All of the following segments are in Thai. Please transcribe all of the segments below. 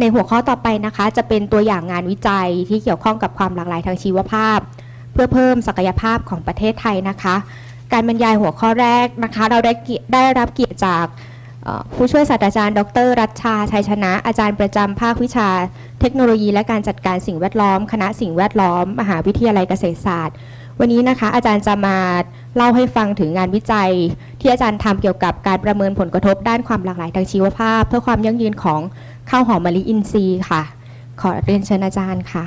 ในหัวข้อต่อไปนะคะ จะเป็นตัวอย่างงานวิจัยที่เกี่ยวข้องกับความหลากหลายทางชีวภาพ เพื่อเพิ่มศักยภาพของประเทศไทยนะคะ การบรรยายหัวข้อแรกนะคะ เราได้ได้รับเกียรติจากผู้ช่วยศาสตราจารย์ ดร รัชชาชัยชนะ อาจารย์ประจำภาควิชา เทคโนโลยีและการจัดการสิ่งแวดล้อม คณะสิ่งแวดล้อม มหาวิทยาลัยเกษตรศาสตร์ วันนี้นะคะ อาจารย์จะมาเล่าให้ฟังถึงงานวิจัย ที่อาจารย์ทำเกี่ยวกับการประเมินผลกระทบด้านความหลากหลายทางชีวภาพ เพื่อความยั่งยืนของ ข้าวหอมมะลิอินทรีย์ค่ะ ขอเรียนเชิญอาจารย์ค่ะ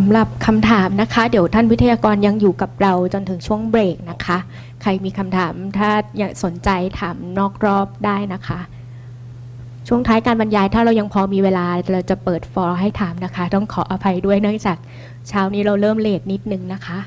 สำหรับคำถามนะคะ เดี๋ยวท่านวิทยากรยังอยู่กับเราจนถึงช่วงเบรกนะคะ ใครมีคำถามถ้าอยากสนใจถามนอกรอบได้นะคะ ช่วงท้ายการบรรยายถ้าเรายังพอมีเวลาเราจะเปิดฟอร์ให้ถามนะคะ ต้องขออภัยด้วยเนื่องจากเช้านี้เราเริ่มเลทนิดนึงนะคะ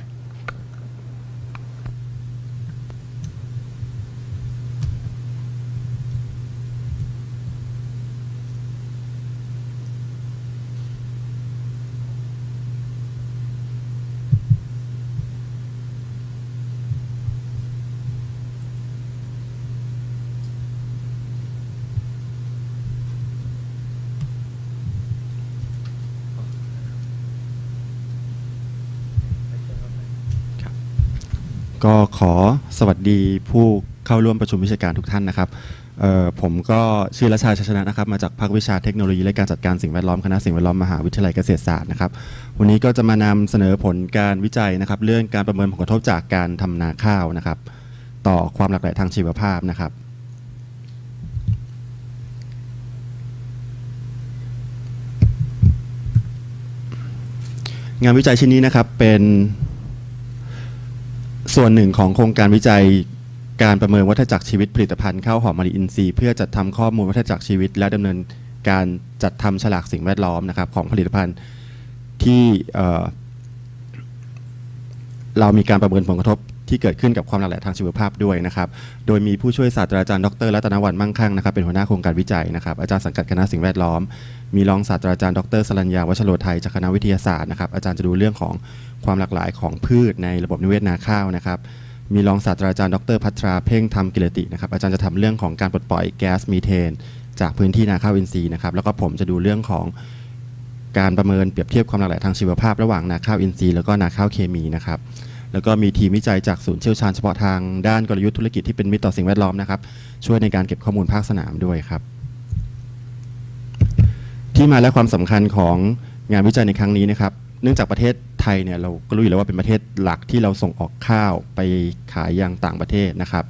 ก็ขอสวัสดีผู้เข้าร่วมประชุมวิชาการทุกท่านนะครับผมก็ชื่อรัชชาชัชนะนะครับมาจากภาควิชาเทคโนโลยีและการจัดการสิ่งแวดล้อมคณะสิ่งแวดล้อมมหาวิทยาลัยเกษตรศาสตร์นะครับวันนี้ก็จะมานำเสนอผลการวิจัยนะครับเรื่องการประเมินผลกระทบจากการทำนาข้าวนะครับ ต่อความหลากหลายทางชีวภาพนะครับ งานวิจัยชิ้นนี้นะครับเป็น ส่วนหนึ่งของโครงการวิจัยการประเมินวัฏจักรชีวิตผลิตภัณฑ์ข้าวหอมมะลิอินทรีย์เพื่อจัดทำข้อมูลวัฏจักรชีวิต และดำเนินการจัดทำฉลากสิ่งแวดล้อมนะครับของผลิตภัณฑ์ที่เเรามีการประเมินผลกระทบ ที่เกิดขึ้นกับความหลากหลายทางชีวภาพด้วยนะครับ โดยมีผู้ช่วยศาสตราจารย์ดรรัตนวันมั่งคั่งนะครับเป็นหัวหน้าโครงการวิจัยนะครับอาจารย์สังกัดคณะสิ่งแวดล้อม มีรองศาสตราจารย์ดรสรัญญาวัชโรไทยจากคณะวิทยาศาสตร์นะครับอาจารย์จะดูเรื่องของความหลากหลายของพืชในระบบนิเวศนาข้าวนะครับมีรองศาสตราจารย์ดรพัทราเพ่งธรรมกิรตินะครับอาจารย์จะทำเรื่องของการปลดปล่อยแก๊สมีเทน จากพื้นที่นาข้าวอินทรีย์นะครับแล้วก็ผมจะดูเรื่องของการประเมินเปรียบเทียบความหลากหลายทางชีวภาพระหว่างนาข้าวอินทรีย์แล้วก็นาข้าวเคมีนะครับ แล้วก็มีทีมวิจัยจากศูนย์เชี่ยวชาญเฉพาะทางด้านกลยุทธ์ธุรกิจที่เป็นมิตรต่อสิ่งแวดล้อมนะครับช่วยในการเก็บข้อมูลภาคสนามด้วยครับ ที่มาและความสำคัญของงานวิจัยในครั้งนี้นะครับ เนื่องจากประเทศไทยเนี่ยเราก็รู้อยู่แล้วว่าเป็นประเทศหลักที่เราส่งออกข้าวไปขายยังต่างประเทศนะครับ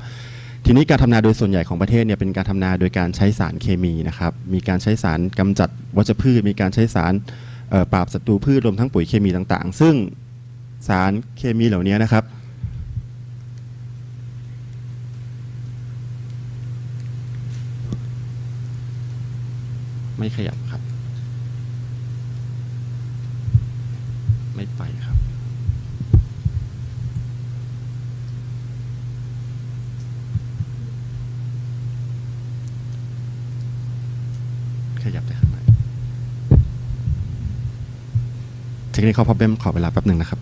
ทีนี้การทำนาโดยส่วนใหญ่ของประเทศเนี่ยเป็นการทำนาโดยการใช้สารเคมีนะครับ มีการใช้สารกำจัดวัชพืช มีการใช้สารปราบศัตรูพืชรวมทั้งปุ๋ยเคมีต่างๆ ซึ่ง สารเคมีเหล่านี้นะครับ ไม่ขยับครับ ไม่ไปครับ ขยับแต่ข้างในเทคนิคข้อพอเบมขอเวลาแป๊บหนึ่งนะครับ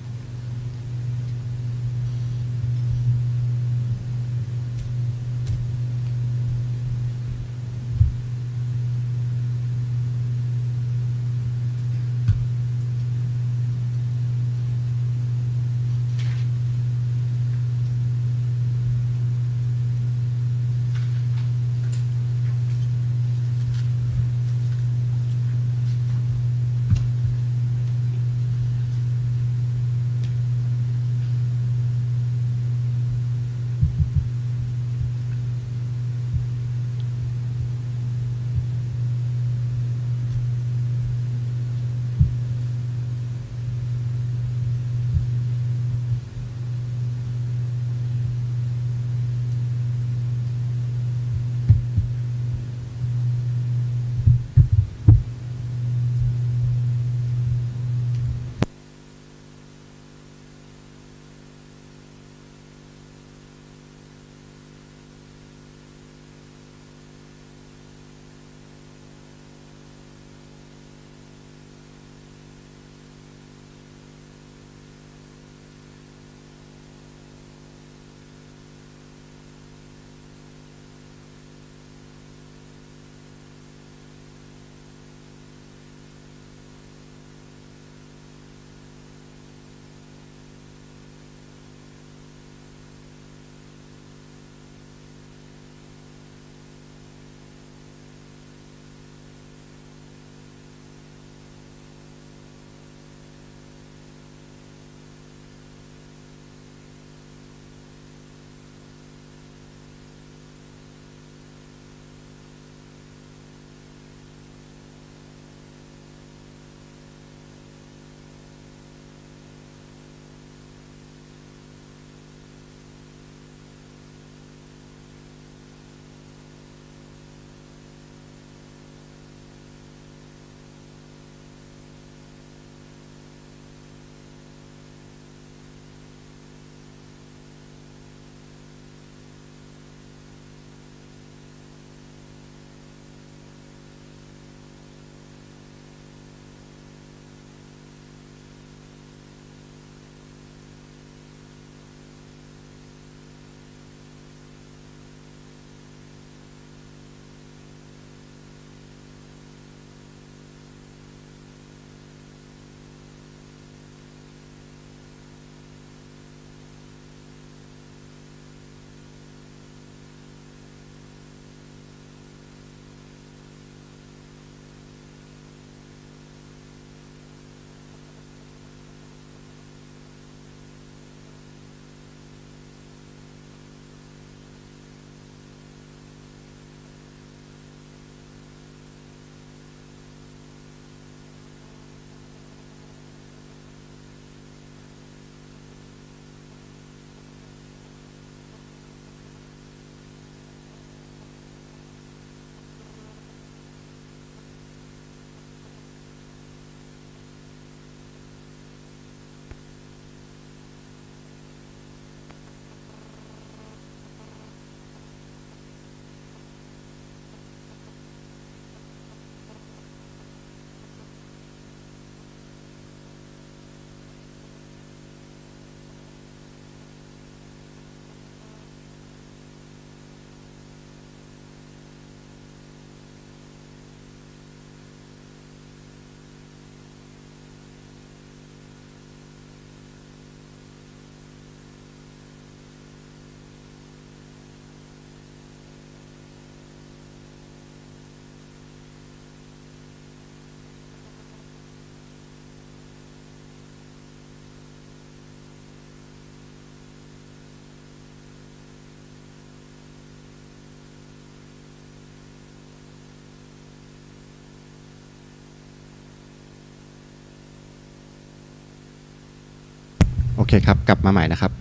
เคครับกลับมาใหม่นะครับ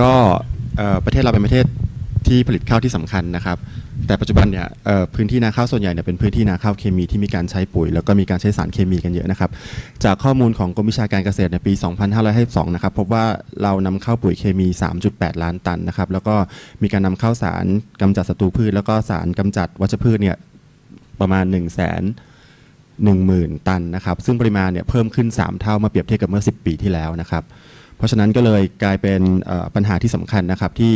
ก็ประเทศเราเป็นประเทศที่ผลิตข้าวที่สำคัญนะครับ แต่ปัจจุบันเนี่ยพื้นที่นาข้าวส่วนใหญ่เนี่ยเป็นพื้นที่นาข้าวเคมีที่มีการใช้ปุ๋ย แล้วก็มีการใช้สารเคมีกันเยอะนะครับ จากข้อมูลของกรมวิชาการเกษตรในปี 2552 นะครับพบว่าเรานำเข้าปุ๋ยเคมี 3.8 ล้านตันนะครับแล้วก็มีการนำเข้าสารกำจัดศัตรูพืช แล้วก็สารกำจัดวัชพืชเนี่ยประมาณ 1 0 0 0 0แสน10,000 ตันนะครับซึ่งปริมาณเนี่ยเพิ่มขึ้น 3 เท่ามาเปรียบเทียบกับเมื่อ 10 ปีที่แล้วนะครับ เพราะฉะนั้นก็เลยกลายเป็นปัญหาที่สำคัญนะครับที่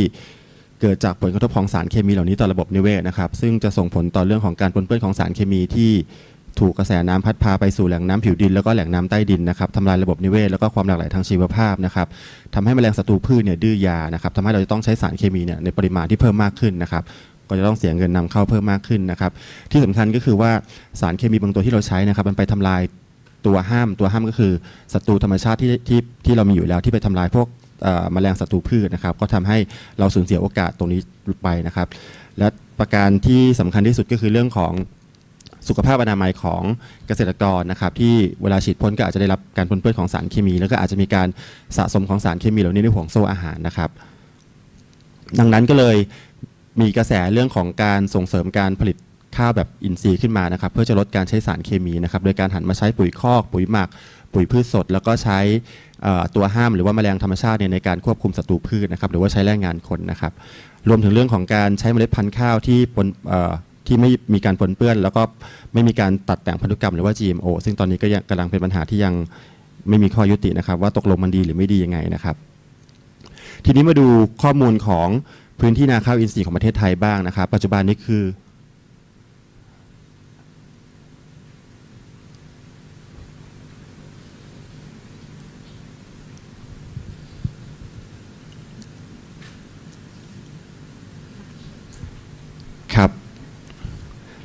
เกิดจากผลกระทบของสารเคมีเหล่านี้ต่อระบบนิเวศนะครับ ซึ่งจะส่งผลต่อเรื่องของการปนเปื้อนของสารเคมีที่ถูกกระแสน้ำพัดพาไปสู่แหล่งน้ำผิวดิน แล้วก็แหล่งน้ำใต้ดินนะครับทำลายระบบนิเวศแล้วก็ความหลากหลายทางชีวภาพนะครับทำให้แมลงศัตรูพืชเนี่ยดื้อยานะครับทำให้เราจะต้องใช้สารเคมีเนี่ยในปริมาณที่เพิ่มมากขึ้นนะครับก็จะต้องเสียเงินนำเข้าเพิ่มมากขึ้นนะครับที่สำคัญก็คือว่าสารเคมีบางตัวที่เราใช้นะครับมันไปทำลาย ตัวห้ามตัวห้ามก็คือศัตรูธรรมชาติที่ที่ที่เรามีอยู่แล้วที่ไปทำลายพวกเอ่อแมลงศัตรูพืชนะครับ ก็ทำให้เราสูญเสียโอกาสตรงนี้ไปนะครับ และประการที่สำคัญที่สุดก็คือเรื่องของสุขภาพอนามัยของเกษตรกรนะครับ ที่เวลาฉีดพ่นก็อาจจะได้รับการปนเปื้อนของสารเคมี แล้วก็อาจจะมีการสะสมของสารเคมีเหล่านี้ในห่วงโซ่อาหารนะครับ ดังนั้นก็เลยมีกระแสเรื่องของการส่งเสริมการผลิต ข้าวแบบอินทรีย์ขึ้นมานะครับ เพื่อจะลดการใช้สารเคมีนะครับ โดยการหันมาใช้ปุ๋ยคอก ปุ๋ยหมัก ปุ๋ยพืชสด แล้วก็ใช้ตัวห้ามหรือว่าแมลงธรรมชาติในการควบคุมศัตรูพืชนะครับ หรือว่าใช้แรงงานคนนะครับ รวมถึงเรื่องของการใช้เมล็ดพันธุ์ข้าวที่ปนที่ไม่มีการปนเปื้อน แล้วก็ไม่มีการตัดแต่งพันธุกรรมหรือว่า GMO ซึ่งตอนนี้ก็ยังกำลังเป็นปัญหาที่ยังไม่มีข้อยุตินะครับ ว่าตกลงมันดีหรือไม่ดียังไงนะครับ ทีนี้มาดูข้อมูลของพื้นที่นาข้าวอินทรีย์ของประเทศไทยบ้างนะครับ ปัจจุบันนี้คือ ครับ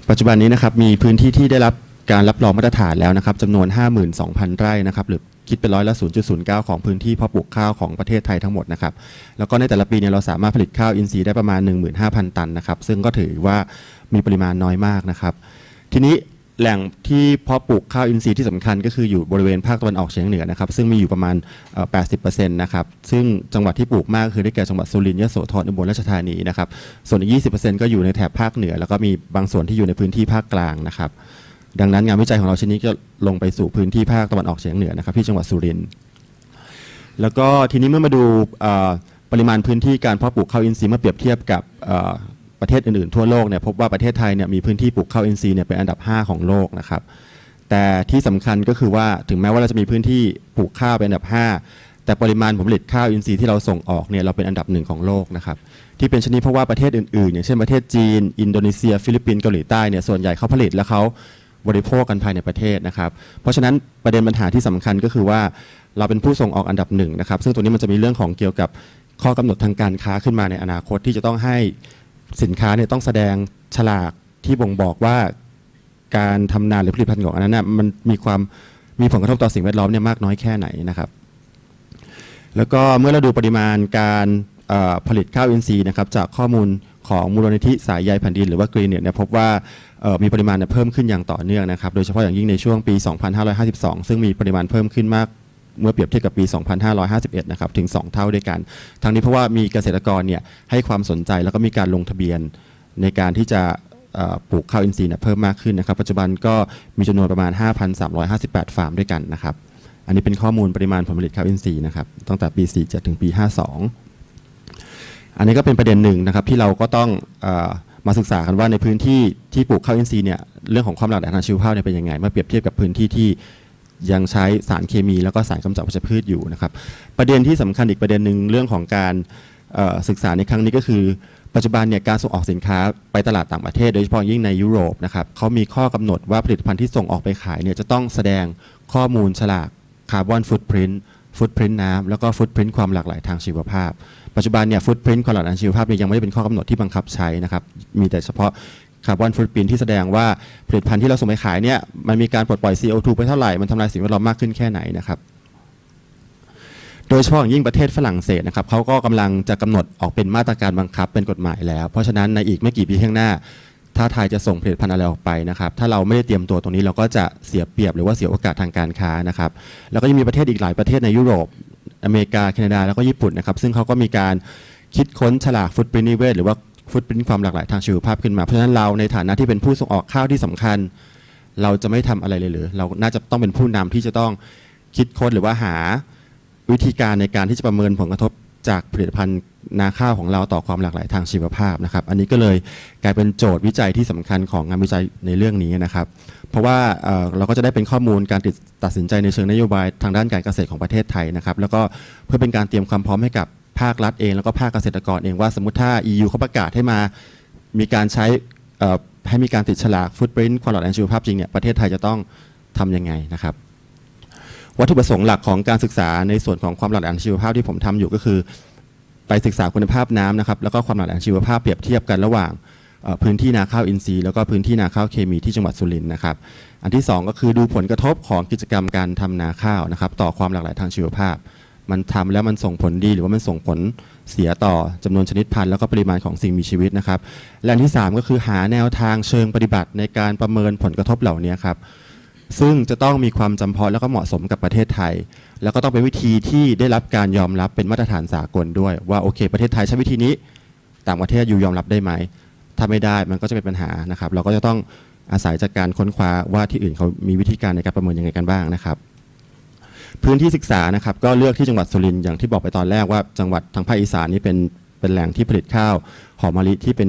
ปัจจุบันนี้นะครับมีพื้นที่ที่ได้รับการรับรองมาตรฐานแล้วนะครับจำนวน 52,000 ไร่นะครับหรือคิดเป็นร้อยละ 0.09 ของพื้นที่เพาะปลูกข้าวของประเทศไทยทั้งหมดนะครับ แล้วก็ในแต่ละปีเนี่ยเราสามารถผลิตข้าวอินทรีย์ได้ประมาณ 15,000 ตันนะครับ ซึ่งก็ถือว่ามีปริมาณน้อยมากนะครับ ทีนี้ แหล่งที่เพาะปลูกข้าวอินทรีย์ที่สำคัญก็คืออยู่บริเวณภาคตะวันออกเฉียงเหนือนะครับซึ่งมีอยู่ประมาณ 80%นะครับซึ่งจังหวัดที่ปลูกมากคือได้แก่จังหวัดสุรินทร์ยโสธรอุบลราชธานีนะครับส่วนอีก 20%ก็อยู่ในแถบภาคเหนือ แล้วก็มีบางส่วนที่อยู่ในพื้นที่ภาคกลางนะครับดังนั้นงานวิจัยของเราชิ้นนี้ก็ลงไปสู่พื้นที่ภาคตะวันออกเฉียงเหนือนะครับที่จังหวัดสุรินทร์แล้วก็ทีนี้เมื่อมาดูปริมาณพื้นที่การเพาะปลูกข้าวอินทรีย์เมื่อเปรียบเทียบกับ ประเทศอื่นๆทั่วโลกเนี่ยพบว่าประเทศไทยเนี่ยมีพื้นที่ปลูกข้าวอินทรีย์เนี่ยเป็นอันดับ 5 ของโลกนะครับแต่ที่สำคัญก็คือว่าถึงแม้ว่าเราจะมีพื้นที่ปลูกข้าวเป็นอันดับ 5 แต่ปริมาณผลผลิตข้าวอินทรีย์ที่เราส่งออกเนี่ยเราเป็นอันดับหนึ่งของโลกนะครับที่เป็นชนิดเพราะว่าประเทศอื่นๆ อย่างเช่นประเทศจีน อินโดนีเซีย ฟิลิปปินส์เกาหลีใต้เนี่ยส่วนใหญ่เขาผลิตแล้วเขาบริโภคกันภายในประเทศนะครับเพราะฉะนั้นประเด็นปัญหาที่สำคัญก็คือว่าเราเป็นผู้ส่งออกอันดับหนึ่งนะครับซึ่งตัวนี้มันจะมีเรื่องของเกี่ยวกับข้อกำหนดทางการค้าขึ้นมาในอนาคตที่จะต้องให้ สินค้าเนี่ยต้องแสดงฉลากที่บ่งบอกว่าการทำนาหรือผลิตภัณฑ์ของอันนั้นนะมันมีความมีผลกระทบต่อสิ่งแวดล้อมเนี่ยมากน้อยแค่ไหนนะครับ แล้วก็เมื่อเราดูปริมาณการผลิตข้าวอินทรีย์นะครับจากข้อมูลของมูลนิธิสายใยแผ่นดินหรือว่า Green Net เนี่ยพบว่ามีปริมาณเนี่ยเพิ่มขึ้นอย่างต่อเนื่องนะครับ โดยเฉพาะอย่างยิ่งในช่วงปี 2552 ซึ่งมีปริมาณเพิ่มขึ้นมาก เมื่อเปรียบเทียบกับปี 2551 นะครับถึง 2 เท่าด้วยกัน ทั้งนี้เพราะว่ามีเกษตรกรเนี่ยให้ความสนใจแล้วก็มีการลงทะเบียนในการที่จะปลูกข้าวอินทรีย์เพิ่มมากขึ้นนะครับ ปัจจุบันก็มีจำนวนประมาณ 5,358 ฟาร์มด้วยกันนะครับ อันนี้เป็นข้อมูลปริมาณผลผลิตข้าวอินทรีย์นะครับตั้งแต่ปี 47 ถึงปี 52 อันนี้ก็เป็นประเด็นหนึ่งนะครับที่เราก็ต้องอมาศึกษากันว่าในพื้นที่ที่ปลูกข้าวอินทรีย์เนี่ยเรื่องของความหลากหลายทางชีวภาพเนี่ยเป็นยังไงเมื่อเปรียบเทียบกับพื้นที่ที่ ยังใช้สารเคมีแล้วก็สารกำจัดวัชพืชอยู่นะครับ ประเด็นที่สำคัญอีกประเด็นหนึ่งเรื่องของการศึกษาในครั้งนี้ก็คือ ปัจจุบันเนี่ยการส่งออกสินค้าไปตลาดต่างประเทศ โดยเฉพาะยิ่งในยุโรปนะครับเขามีข้อกำหนดว่าผลิตภัณฑ์ที่ส่งออกไปขายเนี่ยจะต้องแสดงข้อมูลฉลากcarbon footprint footprint น้ำแล้วก็ footprint ความหลากหลายทางชีวภาพ ปัจจุบันเนี่ย footprint ความหลากหลายทางชีวภาพเนี่ยยังไม่ได้เป็นข้อกำหนดที่บังคับใช้นะครับมีแต่เฉพาะ carbon footprint ที่แสดงว่าผลิตภัณฑ์ที่เราส่งไปขายเนี่ยมันมีการปลดปล่อย CO2 ไปเท่าไหร่ มันทำลายสิ่งแวดล้อมมากขึ้นแค่ไหนนะครับโดยเฉพาะอย่างยิ่งประเทศฝรั่งเศสนะครับเขาก็กำลังจะกำหนดออกเป็นมาตรการบังคับเป็นกฎหมายแล้ว เพราะฉะนั้นในอีกไม่กี่ปีข้างหน้า ถ้าไทยจะส่งผลิตภัณฑ์อะไรออกไปนะครับ ถ้าเราไม่ได้เตรียมตัวตรงนี้เราก็จะเสียเปรียบหรือว่าเสียโอกาสทางการค้านะครับแล้วก็ยังมีประเทศอีกหลายประเทศในยุโรป อเมริกาแคนาดาแล้วก็ญี่ปุ่นนะครับซึ่งเขาก็มีการคิดค้นฉลากฟุตปรินนิเวศหรือว่า ฟุตปรินความหลากหลายทางชีวภาพขึ้นมา เพราะฉะนั้นเราในฐานะที่เป็นผู้ส่งออกข้าวที่สำคัญ เราจะไม่ทำอะไรเลยหรือ เราน่าจะต้องเป็นผู้นำที่จะต้องคิดค้นหรือว่าหาวิธีการในการที่จะประเมินผลกระทบจากผลิตภัณฑ์นาข้าวของเราต่อความหลากหลายทางชีวภาพนะครับ อันนี้ก็เลยกลายเป็นโจทย์วิจัยที่สำคัญของงานวิจัยในเรื่องนี้นะครับ เพราะว่าเราก็จะได้เป็นข้อมูลการตัดสินใจในเชิงนโยบายทางด้านการเกษตรของประเทศไทยนะครับ แล้วก็เพื่อเป็นการเตรียมความพร้อมให้กับ ภาครัฐเองแล้วก็ภาคเกษตรกรเองว่าสมมติถ้า EU เขาประกาศให้มามีการใช้ให้มีการติดฉลากฟุตปรินความหลากหลายชีวภาพจริงเนี่ยประเทศไทยจะต้องทำยังไงนะครับ วัตถุประสงค์หลักของการศึกษาในส่วนของความหลากหลายทางชีวภาพที่ผมทำอยู่ก็คือ ไปศึกษาคุณภาพน้ำนะครับแล้วก็ความหลากหลายทางชีวภาพเปรียบเทียบกันระหว่างพื้นที่นาข้าวอินทรีย์แล้วก็พื้นที่นาข้าวเคมีที่จังหวัดสุรินทร์นะครับ อันที่สองก็คือดูผลกระทบของกิจกรรมการทำนาข้าวนะครับ ต่อความหลากหลายทางชีวภาพ มันทำแล้วมันส่งผลดีหรือว่ามันส่งผลเสียต่อจำนวนชนิดพันธุ์แล้วก็ปริมาณของสิ่งมีชีวิตนะครับและอันที่สามก็คือหาแนวทางเชิงปฏิบัติในการประเมินผลกระทบเหล่านี้ครับซึ่งจะต้องมีความจำเพาะแล้วก็เหมาะสมกับประเทศไทย แล้วก็ต้องเป็นวิธีที่ได้รับการยอมรับเป็นมาตรฐานสากลด้วย ว่าโอเค ประเทศไทยใช้วิธีนี้ต่างประเทศอยู่ยอมรับได้ไหมถ้าไม่ได้มันก็จะเป็นปัญหานะครับ เราก็จะต้องอาศัยจากการค้นคว้าว่าที่อื่นเขามีวิธีการในการประเมินยังไงกันบ้างนะครับ พื้นที่ศึกษานะครับก็เลือกที่จังหวัดสุรินทร์อย่างที่บอกไปตอนแรกว่าจังหวัดทางภาคอีสานนี่เป็นเป็นแหล่งที่ผลิตข้าวหอมมะลิที่เป็น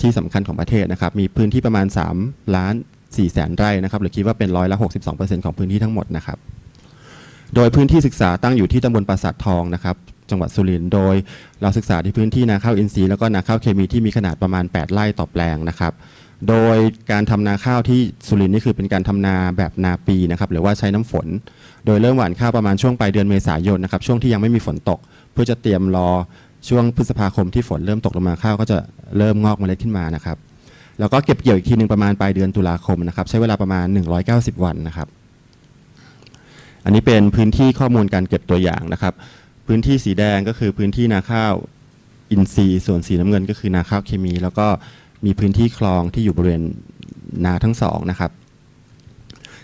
ที่สำคัญของประเทศนะครับ มีพื้นที่ประมาณ 3 ล้าน4แสนไร่นะครับหรือคิดว่าเป็นร้อยละ62%ของพื้นที่ทั้งหมดนะครับ โดยพื้นที่ศึกษาตั้งอยู่ที่ตำบลปราสาททองนะครับ จังหวัดสุรินทร์โดยเราศึกษาที่พื้นที่นาข้าวอินทรีย์แล้วก็นาข้าวเคมีที่มีขนาดประมาณ 8 ไร่ต่อแปลงนะครับ โดยการทำนาข้าวที่สุรินทร์นี่คือเป็นการทำนาแบบนาปีนะครับหรือว่าใช้น้ำฝน โดยเริ่มหว่านข้าวประมาณช่วงปลายเดือนเมษายนนะครับช่วงที่ยังไม่มีฝนตก เพื่อจะเตรียมรอช่วงพฤษภาคมที่ฝนเริ่มตกลงมาข้าวก็จะเริ่มงอกเมล็ดขึ้นมานะครับแล้วก็เก็บเกี่ยวอีกทีหนึ่งประมาณปลายเดือนตุลาคมนะครับใช้เวลาประมาณ 190 วันนะครับ อันนี้เป็นพื้นที่ข้อมูลการเก็บตัวอย่างนะครับ พื้นที่สีแดงก็คือพื้นที่นาข้าวอินทรีย์ส่วนสีน้ำเงินก็คือนาข้าวเคมี แล้วก็ มีพื้นที่คลองที่อยู่บริเวณนาทั้งสองนะครับ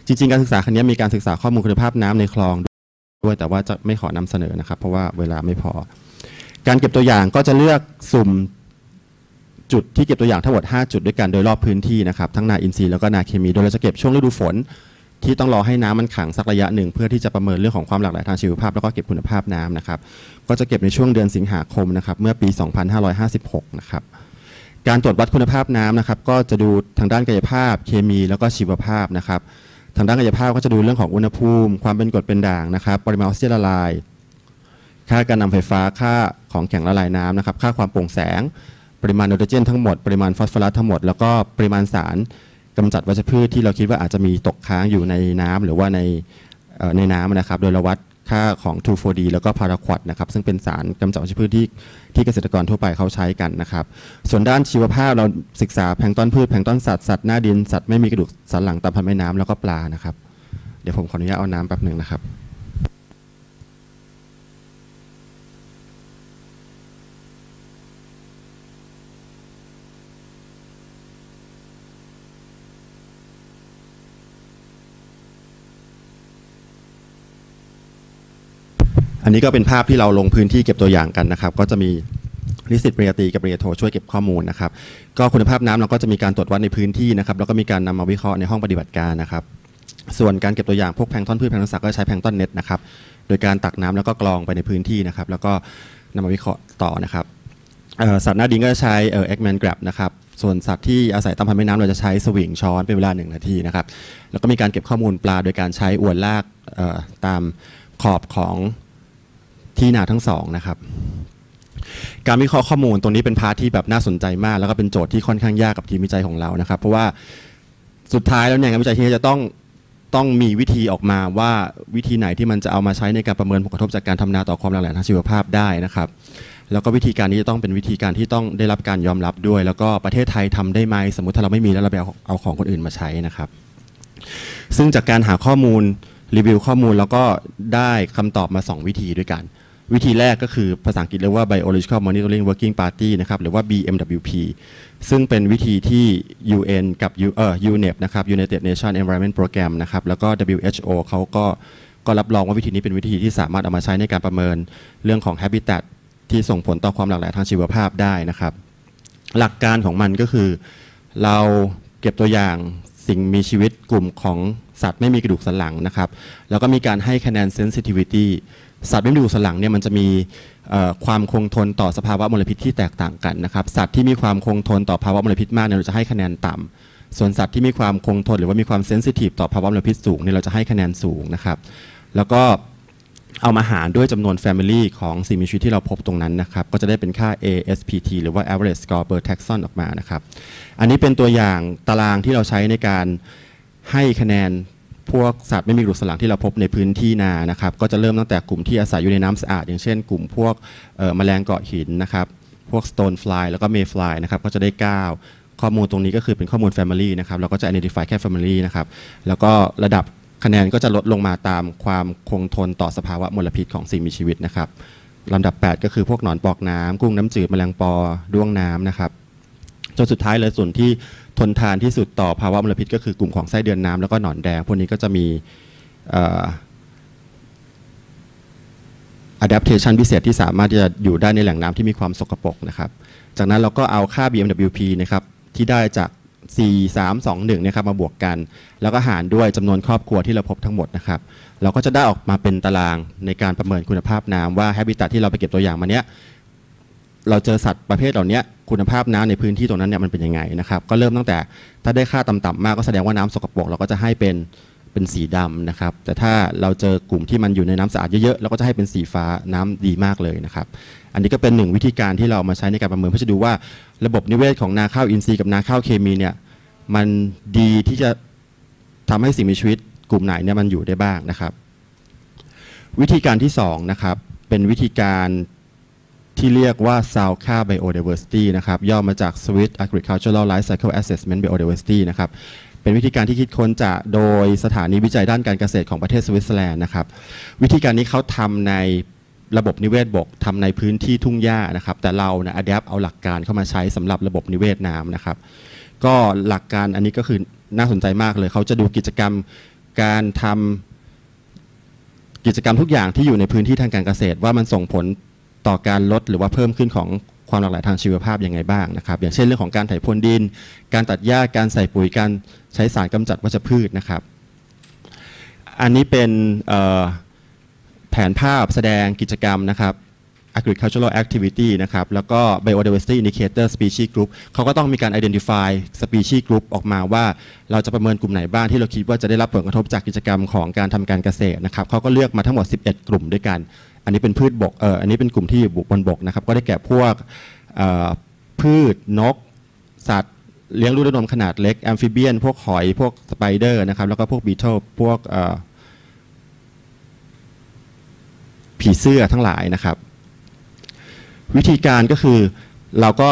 จริง ๆ การศึกษาครั้งนี้มีการศึกษาข้อมูลคุณภาพน้ำในคลองด้วยแต่ว่าจะไม่ขอนำเสนอนะครับ เพราะว่าเวลาไม่พอ การเก็บตัวอย่างก็จะเลือกสุ่มจุดที่เก็บตัวอย่างทั้งหมด 5 จุดด้วยกันโดยรอบพื้นที่นะครับทั้งนาอินทรีย์แล้วก็นาเคมี โดยเราจะเก็บช่วงฤดูฝน ที่ต้องรอให้น้ำมันขังสักระยะหนึ่ง เพื่อที่จะประเมินเรื่องของความหลากหลายทางชีวภาพ แล้วก็เก็บคุณภาพน้ำนะครับ ก็จะเก็บในช่วงเดือนสิงหาคมนะครับเมื่อปี 2556 นะครับ การตรวจวัดคุณภาพน้ำนะครับ ก็จะดูทางด้านกายภาพ เคมีแล้วก็ชีวภาพนะครับ ทางด้านกายภาพก็จะดูเรื่องของอุณหภูมิ ความเป็นกรดเป็นด่างนะครับ ปริมาณออกซิเจนละลาย ค่าการนำไฟฟ้าค่าของแข็งละลายน้ำนะครับ ค่าความโปร่งแสง ปริมาณไนโตรเจนทั้งหมด ปริมาณฟอสฟอรัสทั้งหมด แล้วก็ปริมาณสารกำจัดวัชพืชที่เราคิดว่าอาจจะมีตกค้างอยู่ในน้ำหรือว่าในในน้ำนะครับ โดยเราวัด ค่าของ 2,4-D แล้วก็พาราควอดนะครับซึ่งเป็นสารกำจัดวัชพืชที่ที่เกษตรกรทั่วไปเขาใช้กันนะครับ ส่วนด้านชีวภาพเราศึกษาแพลงต้นพืชแพลงต้นสัตว์สัตว์หน้าดินสัตว์ไม่มีกระดูกสันหลังตามพันธุ์แม่น้ำแล้วก็ปลานะครับ เดี๋ยวผมขออนุญาตเอาน้ำแป๊บหนึ่งนะครับ อันนี้ก็เป็นภาพที่เราลงพื้นที่เก็บตัวอย่างกันนะครับ ก็จะมีนิสิตปริญญาตรีกับปริญญาโทช่วยเก็บข้อมูลนะครับ ก็คุณภาพน้ำเราก็จะมีการตรวจวัดในพื้นที่นะครับ แล้วก็มีการนำมาวิเคราะห์ในห้องปฏิบัติการนะครับ ส่วนการเก็บตัวอย่างพวกแพงต้นพืชแพงต้นสัตว์ก็ใช้แพงต้นเน็ตนะครับ โดยการตักน้ำแล้วก็กรองไปในพื้นที่นะครับ แล้วก็นำมาวิเคราะห์ต่อนะครับสัตว์หน้าดินก็ใช้เอ่อ Eggman Grab นะครับ ส่วนสัตว์ที่อาศัยตามพันธุ์แม่น้ำเราจะใช้สวิงช้อนเป็นเวลาหนึ่งนาทีนะครับ แล้วก็มีการเก็บข้อมูลปลาโดยการใช้อวนลากตามขอบของ ที่นาทั้งสองนะครับ การวิเคราะห์ข้อมูลตรงนี้เป็นพาร์ทที่แบบน่าสนใจมาก แล้วก็เป็นโจทย์ที่ค่อนข้างยากกับทีมวิจัยของเรานะครับ เพราะว่าสุดท้ายแล้วเนี่ยงานวิจัยที่นี้จะต้องต้องมีวิธีออกมาว่าวิธีไหนที่มันจะเอามาใช้ในการประเมินผลกระทบจากการทำนาต่อความหลากหลายทางชีวภาพได้นะครับแล้วก็วิธีการนี้จะต้องเป็นวิธีการที่ต้องได้รับการยอมรับด้วย แล้วก็ประเทศไทยทำได้ไหมสมมติถ้าเราไม่มีแล้วเราไปเอาของคนอื่นมาใช้นะครับ ซึ่งจากการหาข้อมูลรีวิวข้อมูลแล้วก็ได้คำตอบมา 2 วิธีด้วยกัน วิธีแรกก็คือภาษาอังกฤษเรียกว่า Biological Monitoring Working Party นะครับหรือว่า BMWP ซึ่งเป็นวิธีที่ UN กับ U เอ่อ UNEP นะครับ United Nations Environment Program นะครับแล้วก็ WHO เขาก็ก็รับรองว่าวิธีนี้เป็นวิธีที่สามารถเอามาใช้ในการประเมินเรื่องของ Habitat ที่ส่งผลต่อความหลากหลายทางชีวภาพได้นะครับ หลักการของมันก็คือ เราเก็บตัวอย่างสิ่งมีชีวิตกลุ่มของสัตว์ไม่มีกระดูกสันหลังนะครับ แล้วก็มีการให้คะแนน sensitivity สัตว์ไม่มีกระดูกสันหลังเนี่ยมันจะมีความคงทนต่อสภาวะมลพิษที่แตกต่างกันนะครับ สัตว์ที่มีความคงทนต่อภาวะมลพิษมากเนี่ยเราจะให้คะแนนต่ำส่วนสัตว์ที่มีความคงทนหรือว่ามีความเซนซิทีฟต่อภาวะมลพิษสูงเนี่ยเราจะให้คะแนนสูงนะครับ แล้วก็เอามาหารด้วยจำนวน Family ของสิ่งมีชีวิตที่เราพบตรงนั้นนะครับ ก็จะได้เป็นค่า ASPT หรือว่า Average Score per Taxon ออกมานะครับ อันนี้เป็นตัวอย่างตารางที่เราใช้ในการให้คะแนน พวกสัตว์ไม่มีกรดสลังที่เราพบในพื้นที่นานะครับ ก็จะเริ่มตั้งแต่กลุ่มที่อาศัยอยู่ในน้ำสะอาด อย่างเช่น กลุ่มพวกแมลงเกาะหินนะครับ พวก stone fly แล้วก็ mayfly นะครับ ก็จะได้ 9 ข้อมูลตรงนี้ก็คือเป็นข้อมูล family นะครับ เราก็จะ identify แค่ family นะครับ แล้วก็ระดับคะแนนก็จะลดลงมาตามความคงทนต่อสภาวะมลพิษของสิ่งมีชีวิตนะครับลำดับ 8 ก็คือพวกหนอนปอกน้ำกุ้งน้ำจืดแมลงปอด้วงน้ำนะครับ จนสุดท้ายเลยส่วนที่ทนทานที่สุดต่อภาวะมลพิษก็คือกลุ่มของไส้เดือนน้ำแล้วก็หนอนแดง พวกนี้ก็จะมีอ่อ adaptation พิเศษที่สามารถจะอยู่ได้ในแหล่งน้ำที่มีความสกปรกนะครับ จากนั้นเราก็เอาค่า BMWP นะครับที่ได้จาก4 3 2 1นะครับมาบวกกัน แล้วก็หารด้วยจำนวนครอบครัวที่เราพบทั้งหมดนะครับเราก็จะได้ออกมาเป็นตารางในการประเมินคุณภาพน้ำว่า Habitat ที่เราไปเก็บตัวอย่างมาเนี้ย เราเจอสัตว์ประเภทเหล่านี้คุณภาพน้ำในพื้นที่ตรงนั้นเนี่ยมันเป็นยังไงนะครับ ก็เริ่มตั้งแต่ถ้าได้ค่าต่ำๆมากก็แสดงว่าน้ำสกปรกเราก็จะให้เป็นเป็นสีดำนะครับ แต่ถ้าเราเจอกลุ่มที่มันอยู่ในน้ำสะอาดเยอะๆเราก็จะให้เป็นสีฟ้าน้ำดีมากเลยนะครับ อันนี้ก็เป็นหนึ่งวิธีการที่เรามาใช้ในการประเมินเพื่อจะดูว่าระบบนิเวศของนาข้าวอินทรีย์กับนาข้าวเคมีเนี่ยมันดีที่จะทำให้สิ่งมีชีวิตกลุ่มไหนเนี่ยมันอยู่ได้บ้างนะครับ วิธีการที่สองนะครับเป็นวิธีการ ที่เรียกว่า SALCA Biodiversity นะครับ ย่อมาจาก Swiss Agricultural Life Cycle Assessment Biodiversity นะครับ เป็นวิธีการที่คิดค้นจากโดยสถานีวิจัยด้านการเกษตรของประเทศสวิตเซอร์แลนด์นะครับ วิธีการนี้เขาทำในระบบนิเวศบกทำในพื้นที่ทุ่งหญ้านะครับ แต่เรานะ adapt เอาหลักการเข้ามาใช้สำหรับระบบนิเวศน้ำนะครับ ก็หลักการอันนี้ก็คือน่าสนใจมากเลยเขาจะดูกิจกรรมการทำกิจกรรมทุกอย่างที่อยู่ในพื้นที่ทางการเกษตรว่ามันส่งผล ต่อการลดหรือว่าเพิ่มขึ้นของความหลากหลายทางชีวภาพยังไงบ้างนะครับอย่างเช่นเรื่องของการไถพรวนดิน การตัดหญ้าการใส่ปุ๋ยการใช้สารกำจัดวัชพืชนะครับ อันนี้เป็นแผนภาพแสดงกิจกรรมนะครับ agricultural activity นะครับ แล้วก็ biodiversity indicator species group เขาก็ต้องมีการ identify species group ออกมาว่าเราจะประเมินกลุ่มไหนบ้างที่เราคิดว่าจะได้รับผลกระทบจากกิจกรรมของการทำการเกษตรนะครับเขาก็เลือกมาทั้งหมด 11 กลุ่มด้วยกัน อันนี้เป็นพืชบกเอออันนี้เป็นกลุ่มที่อยู่บนบกนะครับ ก็ได้แก่พวกพืชนก สัตว์ เลี้ยงลูกด้วยนมขนาดเล็กแอมฟิเบียน พวกหอย พวกสไปเดอร์นะครับ แล้วก็พวกบีเทิลพวกผีเสื้อทั้งหลายนะครับ วิธีการก็คือเราก็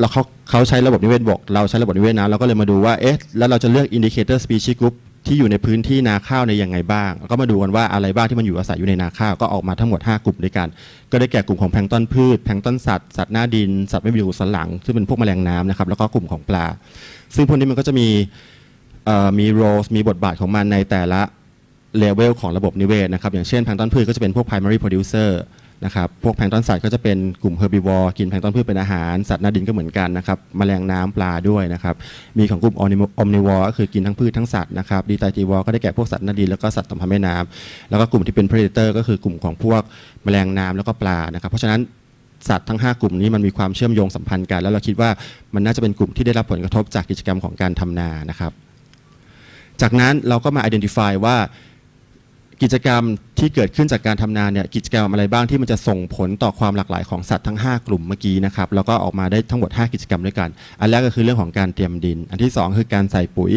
เราเขาเขาใช้ระบบนิเวศบก เราใช้ระบบนิเวศน้ำเราก็เลยมาดูว่าเอ๊ะแล้วเราจะเลือก indicator species group ที่อยู่ในพื้นที่นาข้าวในยังไงบ้าง ก็มาดูกันว่าอะไรบ้างที่มันอยู่อาศัยอยู่ในนาข้าวก็ออกมาทั้งหมด 5 กลุ่มด้วยกัน ก็ได้แก่กลุ่มของแพลงต้นพืช แพลงต้นสัตว์ สัตว์หน้าดิน สัตว์ไม่มีรูสันหลัง ซึ่งเป็นพวกแมลงน้ำนะครับ แล้วก็กลุ่มของปลา ซึ่งพวกนี้มันก็จะมีมีโรส มีบทบาทของมันในแต่ละเลเวลของระบบนิเวศนะครับ อย่างเช่นแพลงต้นพืชก็จะเป็นพวก primary producer นะครับพวกแพลงก์ตอนสัตว์ก็จะเป็นกลุ่ม herbivore กินแพลงก์ตอนพืชเป็นอาหาร สัตว์หน้าดินก็เหมือนกันนะครับแมลงน้ำปลาด้วยนะครับมีของกลุ่ม omnivore ก็คือกินทั้งพืชทั้งสัตว์นะครับ detritivore ก็ได้แก่พวกสัตว์หน้าดินแล้วก็สัตว์ตามพื้นแม่น้ำแล้วก็กลุ่มที่เป็น predator ก็คือกลุ่มของพวกแมลงน้ำแล้วก็ปลานะครับเพราะฉะนั้นสัตว์ทั้ง 5 กลุ่มนี้มันมีความเชื่อมโยงสัมพันธ์กัน แล้วเราคิดว่ามันน่าจะเป็นกลุ่มที่ได้รับผลกระทบจากกิจกรรมของการทำนานะครับ จากนั้นเราก็มา identify ว่า กิจกรรมที่เกิดขึ้นจากการทำนาเนี่ยกิจกรรมอะไรบ้างที่มันจะส่งผลต่อความหลากหลายของสัตว์ทั้ง 5 กลุ่มเมื่อกี้นะครับแล้วก็ออกมาได้ทั้งหมด 5 กิจกรรมด้วยกัน อันแรกก็คือเรื่องของการเตรียมดิน อันที่ 2 คือการใส่ปุ๋ย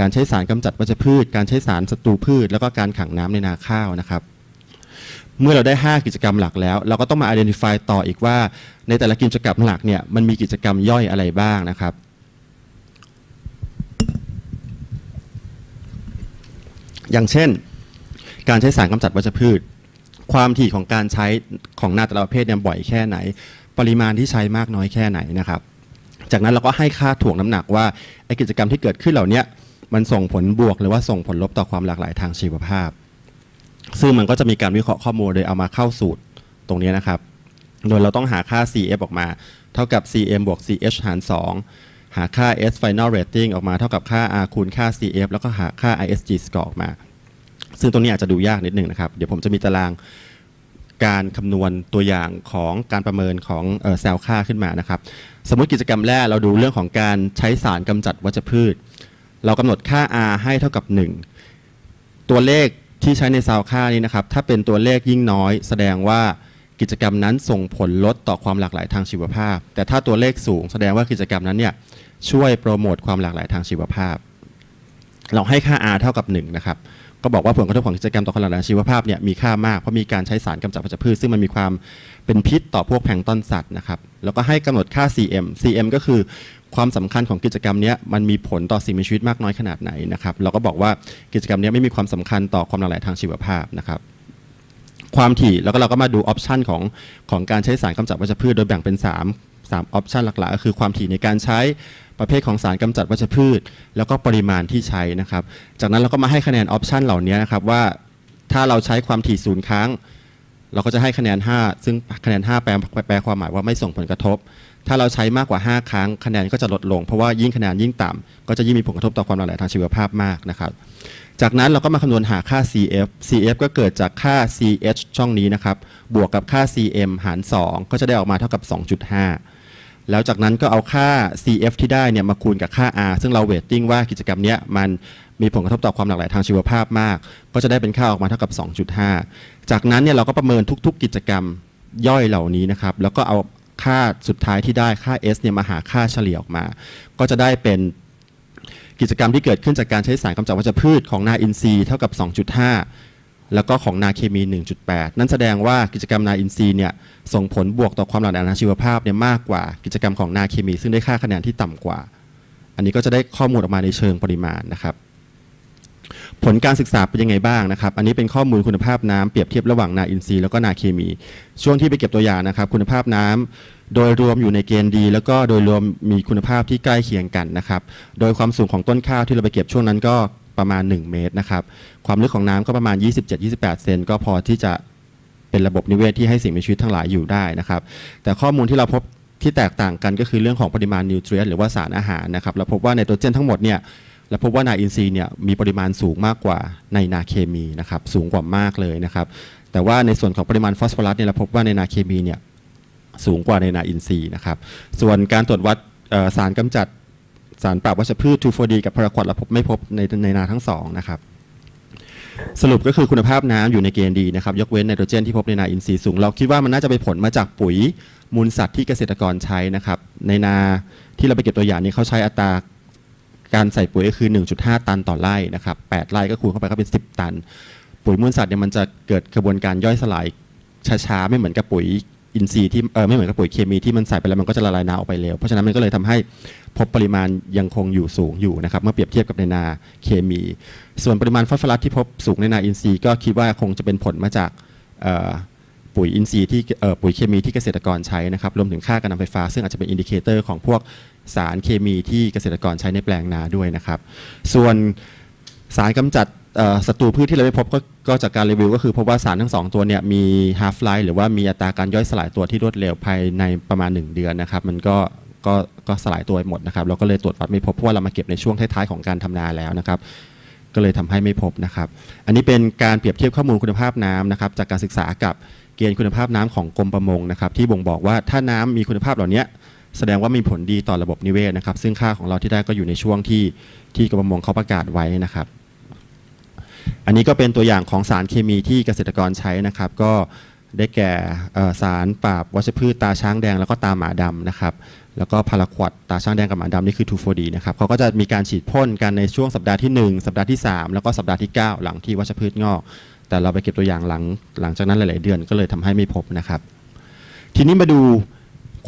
การใช้สารกำจัดวัชพืช การใช้สารศัตรูพืช แล้วก็การขังน้ำในนาข้าวนะครับเมื่อเราได้ 5 กิจกรรมหลักแล้ว เราก็ต้องมา identify ต่ออีกว่า ในแต่ละกิจกรรมหลักเนี่ยมันมีกิจกรรมย่อยอะไรบ้างนะครับอย่างเช่น การใช้สารกำจัดวัชพืช ความถี่ของการใช้ของนาแต่ละประเภทเนี่ยบ่อยแค่ไหน ปริมาณที่ใช้มากน้อยแค่ไหนนะครับ จากนั้นเราก็ให้ค่าถ่วงน้ำหนักว่าไอกิจกรรมที่เกิดขึ้นเหล่านี้มันส่งผลบวกหรือว่าส่งผลลบต่อความหลากหลายทางชีวภาพ ซึ่งมันก็จะมีการวิเคราะห์ข้อมูลโดยเอามาเข้าสูตรตรงนี้นะครับ โดยเราต้องหาค่า CF ออกมา เท่ากับ CM บวก CH หาร 2 หาค่า S final rating ออกมาเท่ากับค่า R คูณค่า CF แล้วก็หาค่า ISG score ออกมา ซึ่งตรงนี้อาจจะดูยากนิดหนึ่งนะครับ เดี๋ยวผมจะมีตารางการคำนวณตัวอย่างของการประเมินของเอ่อแซลค่าขึ้นมานะครับ สมมติกิจกรรมแรกเราดูเรื่องของการใช้สารกำจัดวัชพืช เรากำหนดค่า R ให้เท่ากับ 1 ตัวเลขที่ใช้ในซาวค่านี้นะครับ ถ้าเป็นตัวเลขยิ่งน้อย แสดงว่ากิจกรรมนั้นส่งผลลดต่อความหลากหลายทางชีวภาพ แต่ถ้าตัวเลขสูงแสดงว่ากิจกรรมนั้นเนี่ยช่วยโปรโมทความหลากหลายทางชีวภาพ เราให้ค่า R เท่ากับ1นะครับ ก็บอกว่าผลกระทบของกิจกรรมต่อความหลากหลายทางชีวภาพเนี่ยมีค่ามากเพราะมีการใช้สารกำจัดวัชพืชซึ่งมันมีความเป็นพิษต่อพวกแพลงก์ตอนสัตว์นะครับแล้วก็ให้กำหนดค่า CM CM ก็คือความสำคัญของกิจกรรมนี้มันมีผลต่อสิ่งมีชีวิตมากน้อยขนาดไหนนะครับเราก็บอกว่ากิจกรรมนี้ไม่มีความสำคัญต่อความหลากหลายทางชีวภาพนะครับ ความถี่แล้วก็เราก็มาดู option ของของการใช้สารกำจัดวัชพืชโดยแบ่งเป็น 3 3 option หลักๆ ก็คือความถี่ในการใช้ประเภทของสารกำจัดวัชพืช แล้วก็ปริมาณที่ใช้นะครับ จากนั้นเราก็มาให้คะแนนออปชันเหล่านี้นะครับว่าถ้าเราใช้ความถี่ศูนย์ครั้ง เราก็จะให้คะแนน 5 ซึ่งคะแนน 5 แปลแปลความหมายว่าไม่ส่งผลกระทบ ถ้าเราใช้มากกว่า 5 ครั้ง คะแนนก็จะลดลง เพราะว่ายิ่งคะแนนยิ่งต่ำก็จะยิ่งมีผลกระทบต่อความหลากหลายทางชีวภาพมากนะครับ จากนั้นเราก็มาคำนวณหาค่า CF CF ก็เกิดจากค่า CH ช่องนี้นะครับ บวกกับค่า CM หาร 2 ก็จะได้ออกมาเท่ากับ 2.5 แล้วจากนั้นก็เอาค่า CF ที่ได้เนี่ยมาคูณกับค่า R ซึ่งเราเวทติ้งว่ากิจกรรมเนี้ยมันมีผลกระทบต่อความหลากหลายทางชีวภาพมาก ก็จะได้เป็นค่าออกมาเท่ากับ 2.5 จากนั้นเนี่ยเราก็ประเมินทุก ๆ กิจกรรมย่อยเหล่านี้นะครับ แล้วก็เอาค่าสุดท้ายที่ได้ค่า S เนี่ยมาหาค่าเฉลี่ยออกมา ก็จะได้เป็น กิจกรรมที่เกิดขึ้นจากการใช้สารกำจัดวัชพืชของนาอินทรีย์เท่ากับ 2.5 แล้วก็ของนาเคมี 1.8 นั่นแสดงว่ากิจกรรมนาอินทรีย์เนี่ยส่งผลบวกต่อความหลากหลายทางชีวภาพเนี่ยมากกว่ากิจกรรมของนาเคมี ซึ่งได้ค่าคะแนนที่ต่ำกว่า อันนี้ก็จะได้ข้อมูลออกมาในเชิงปริมาณนะครับ ผลการศึกษาเป็นยังไงบ้างนะครับ อันนี้เป็นข้อมูลคุณภาพน้ำเปรียบเทียบระหว่างนาอินทรีย์แล้วก็นาเคมี ช่วงที่ไปเก็บตัวอย่างนะครับ คุณภาพน้ำโดยรวมอยู่ในเกณฑ์ดี แล้วก็โดยรวมมีคุณภาพที่ใกล้เคียงกันนะครับ โดยความสูงของต้นข้าวที่เราไปเก็บช่วงนั้นก็ประมาณ 1 เมตรนะครับ ความลึกของน้ำก็ประมาณ 27-28 เซนก็พอที่จะเป็นระบบนิเวศที่ให้สิ่งมีชีวิตทั้งหลายอยู่ได้นะครับ แต่ข้อมูลที่เราพบที่แตกต่างกันก็คือเรื่องของปริมาณนิวเทรียนหรือว่าสารอาหารนะครับ เราพบว่าไนโตรเจนทั้งหมดเนี่ย เราพบว่านาอินทรีย์เนี่ยมีปริมาณสูงมากกว่าในนาเคมีนะครับสูงกว่ามากเลยนะครับ แต่ว่าในส่วนของปริมาณฟอสฟอรัสเนี่ยเราพบว่าในนาเคมีเนี่ยสูงกว่าในนาอินทรีย์นะครับ ส่วนการตรวจวัดสารกำจัดสารปราบวัชพืช 2,4-D กับพาราควอดเราพบไม่พบในในนาทั้งสองนะครับสรุปก็คือคุณภาพน้ำอยู่ในเกณฑ์ดีนะครับ ยกเว้นไนโตรเจนที่พบในนาอินทรีย์สูง เราคิดว่ามันน่าจะเป็นผลมาจากปุ๋ยมูลสัตว์ที่เกษตรกรใช้นะครับ ในนาที่เราไปเก็บตัวอย่างนี้เขาใช้อัตรา การใส่ปุ๋ยก็คือ 1.5 ตันต่อไร่นะครับ8ไร่ก็คูณเข้าไปก็เป็น 10 ตัน ปุ๋ยมูลสัตว์เนี่ยมันจะเกิดกระบวนการย่อยสลายช้าๆไม่เหมือนกับปุ๋ยอินทรีย์ที่เออไม่เหมือนกับปุ๋ยเคมีที่มันใส่ไปแล้วมันก็จะละลายน้ำออกไปเร็วเพราะฉะนั้นมันก็เลยทำให้พบปริมาณยังคงอยู่สูงอยู่นะครับเมื่อเปรียบเทียบกับในนาเคมี ส่วนปริมาณฟอสฟอรัสที่พบสูงในนาอินทรีย์ก็คิดว่าคงจะเป็นผลมาจากเอ่อ ปุ๋ยอินทรีย์ที่ปุ๋ยเคมีที่เกษตรกรใช้นะครับรวมถึงค่าการนำไฟฟ้า ซึ่งอาจจะเป็น indicator ของพวกสารเคมีที่เกษตรกรใช้ในแปลงนาด้วยนะครับ ส่วนสารกำจัดศัตรูพืชที่เราไม่พบก็ก็จากการรีวิวก็คือพบว่าสารทั้งสองตัวเนี่ยมี half life หรือว่ามีอัตราการย่อยสลายตัวที่รวดเร็วภายในประมาณ 1 เดือนนะครับมันก็ก็ก็สลายตัวหมดนะครับเราก็เลยตรวจวัดไม่พบเพราะว่าเรามาเก็บในช่วงท้ายๆของการทำนาแล้วนะครับ ก็เลยทำให้ไม่พบนะครับ อันนี้เป็นการเปรียบเทียบข้อมูลคุณภาพน้ำนะครับจากการศึกษากับ เกณฑ์คุณภาพน้ำของกรมประมงนะครับที่บ่งบอกว่าถ้าน้ำมีคุณภาพเหล่านี้แสดงว่ามีผลดีต่อระบบนิเวศนะครับ ซึ่งค่าของเราที่ได้ก็อยู่ในช่วงที่ที่กรมประมงเขาประกาศไว้นะครับ อันนี้ก็เป็นตัวอย่างของสารเคมีที่เกษตรกรใช้นะครับ ก็ได้แก่สารปราบวัชพืชตาช้างแดง แล้วก็ตาหมาดำนะครับ แล้วก็พาราควดตาช้างแดงกับหมาดำนี่คือ 2,4-D นะครับเขาก็จะมีการฉีดพ่นกันในช่วงสัปดาห์ที่ 1 สัปดาห์ที่ 3 แล้วก็สัปดาห์ที่ 9 หลังที่วัชพืชงอก แต่เราไปเก็บตัวอย่างหลังหลังจากนั้นหลาย ๆ เดือนก็เลยทำให้ไม่พบนะครับ ทีนี้มาดู